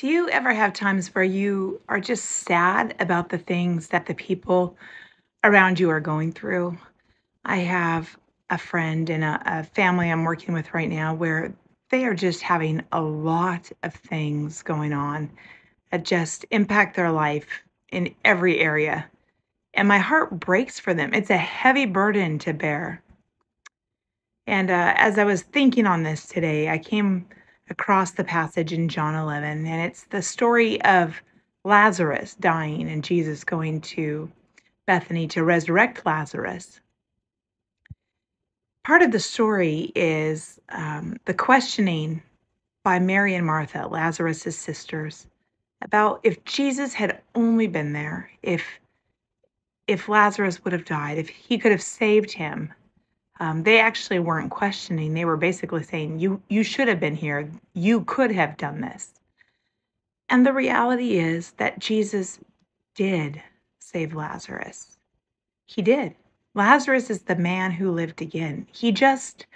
Do you ever have times where you are just sad about the things that the people around you are going through? I have a friend and a, a family I'm working with right now where they are just having a lot of things going on that just impact their life in every area. And my heart breaks for them. It's a heavy burden to bear. And uh, as I was thinking on this today, I came across the passage in John 11, and it's the story of Lazarus dying and Jesus going to Bethany to resurrect Lazarus. Part of the story is um, the questioning by Mary and Martha, Lazarus' sisters, about if Jesus had only been there, if if Lazarus would have died, if he could have saved him, um, they actually weren't questioning. They were basically saying, "You you should have been here. You could have done this." And the reality is that Jesus did save Lazarus. He did. Lazarus is the man who lived again. He just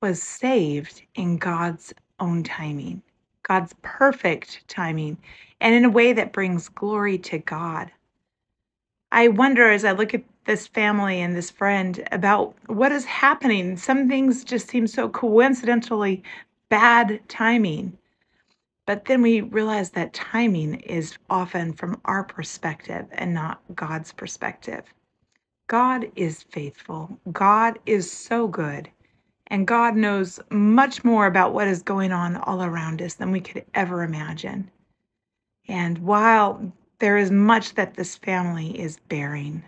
was saved in God's own timing, God's perfect timing, and in a way that brings glory to God. I wonder as I look at this family and this friend about what is happening. Some things just seem so coincidentally bad timing. But then we realize that timing is often from our perspective and not God's perspective. God is faithful. God is so good. And God knows much more about what is going on all around us than we could ever imagine. And while there is much that this family is bearing,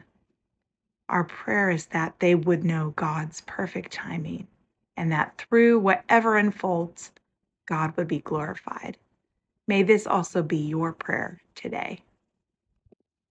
our prayer is that they would know God's perfect timing and that through whatever unfolds, God would be glorified. May this also be your prayer today.